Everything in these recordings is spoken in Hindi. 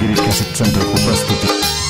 Giri cassette सेन्टरको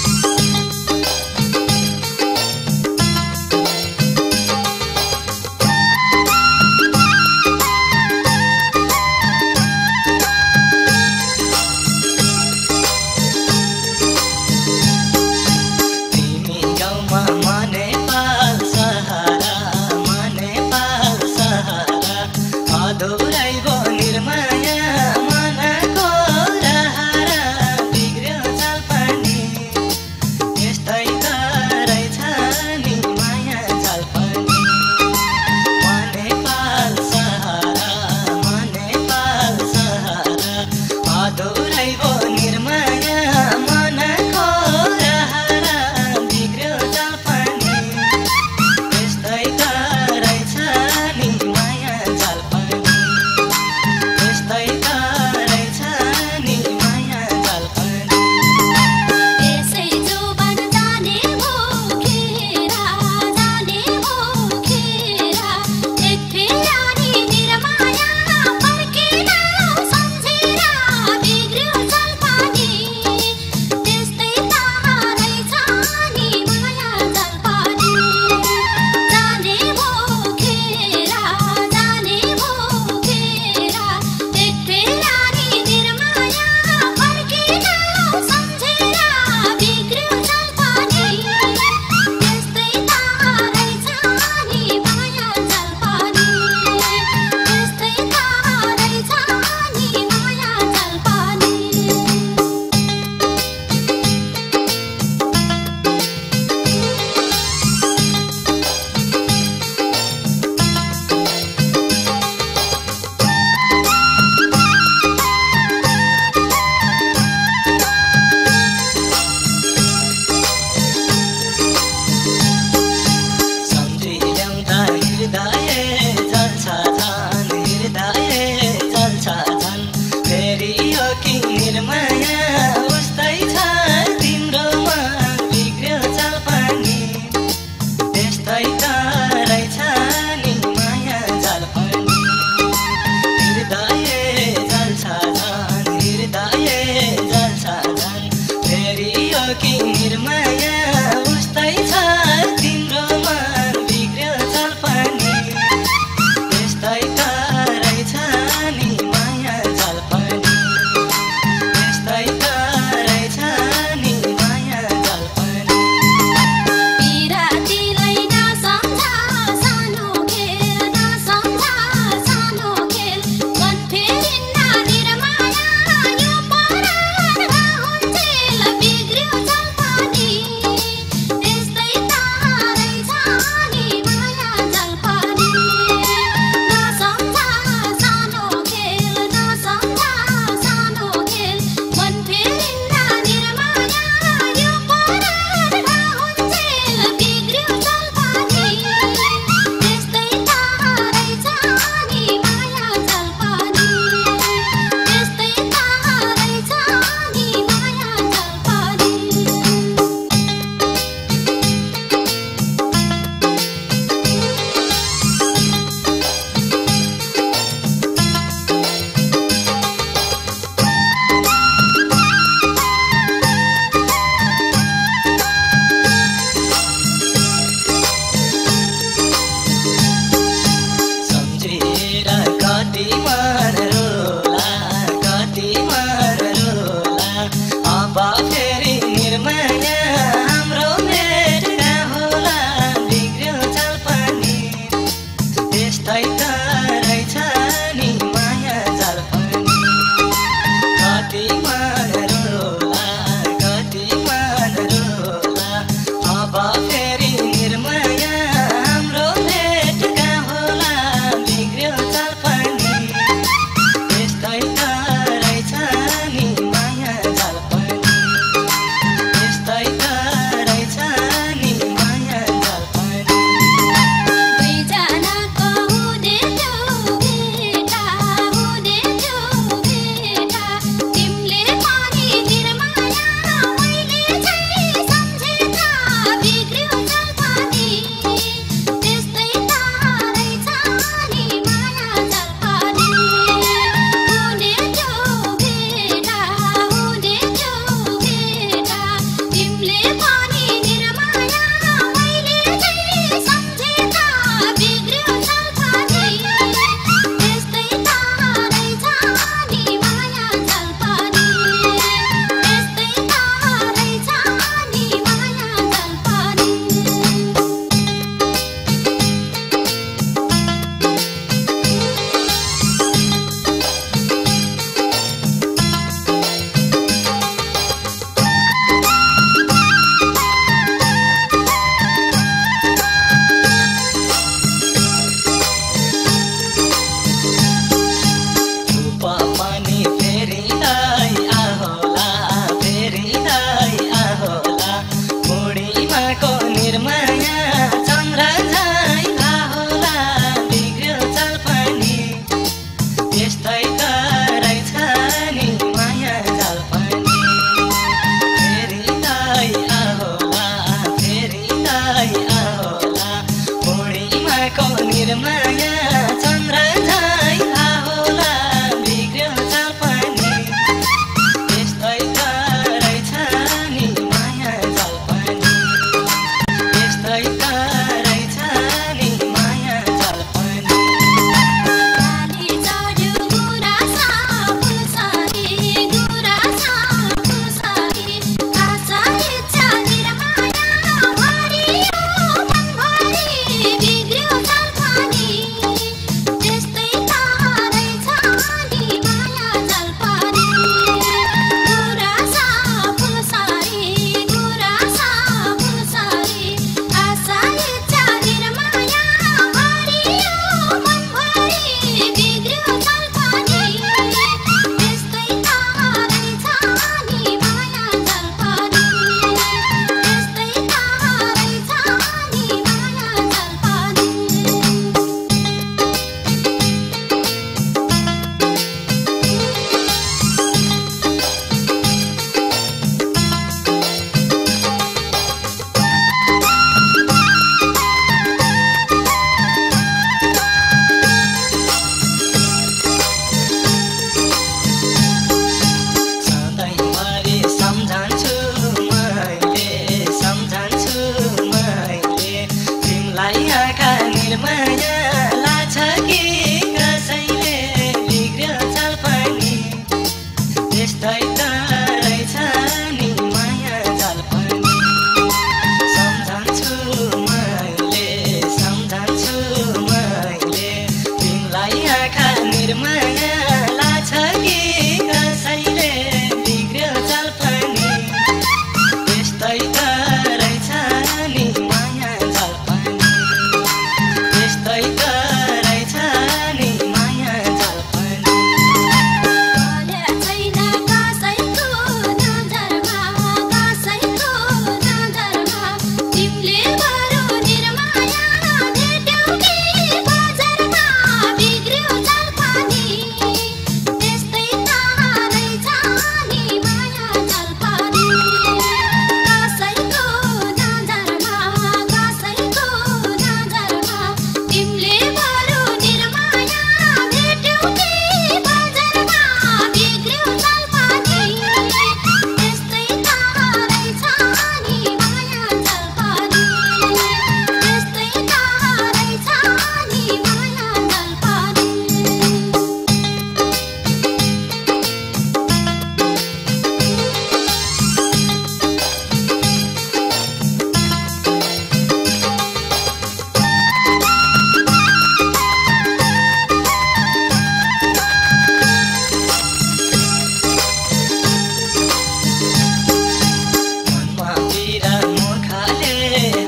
yeah.